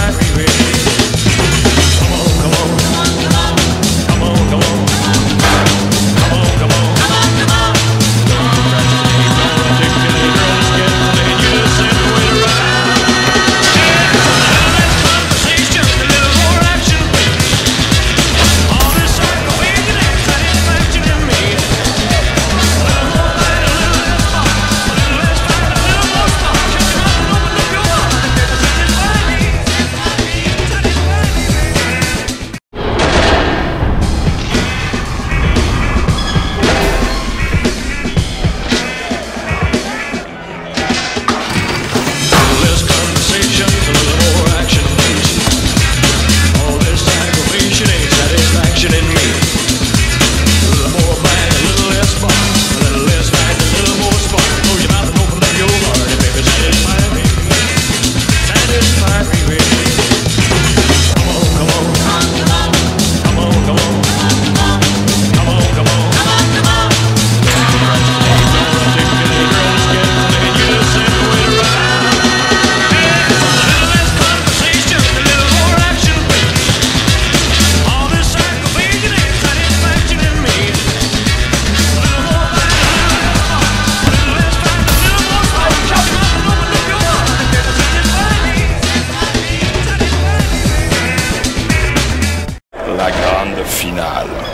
everywhere finale.